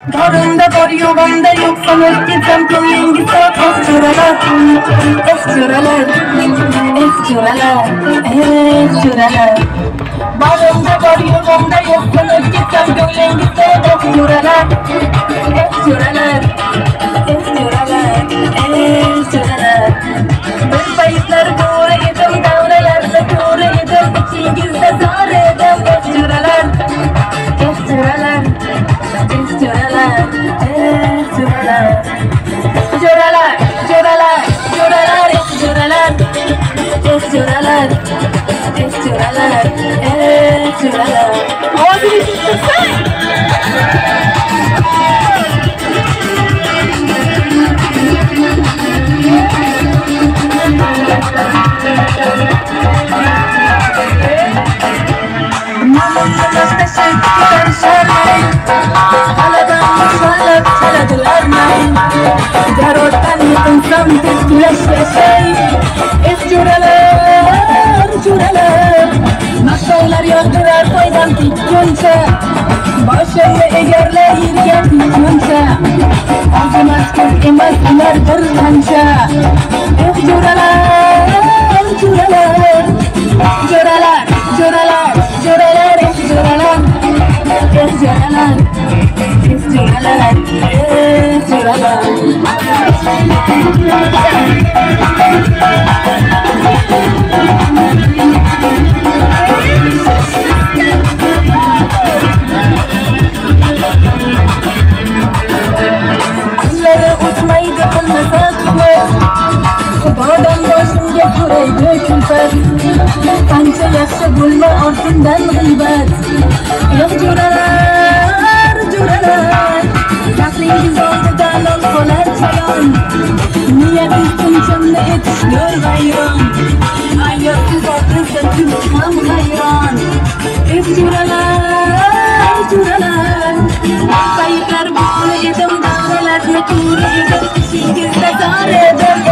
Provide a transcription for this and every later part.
Karında var yuvanda yok sanır ki zemkin yengisi Esçüreler, esçüreler, esçüreler, esçüreler Barında var yuvanda yok sanır ki zemkin yengisi Esçüreler, llorar, llorar, llorar, llorar, es llorar, es llorar, es. I want to be boshimni egarlar yerga tekkuncha ozimas ko'p emas ular bir qancha. Eh jo'ralar jo'ralar jo'ralar jo'ralar jo'ralar eh confess. Anca yaxshi bo'lma ortingdan g'iybat Yo'q jo'ralar, jo'ralar Aqlingiz oldida lol qolar chayon Niyatingiz tinchimni ham hayron Eh jo'ralar, jo'ralar Paytlar bizni edim davralarni ko'r edim Ishingizda zor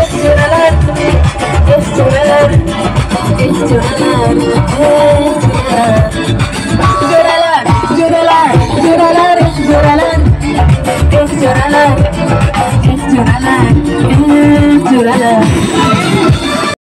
llorar, es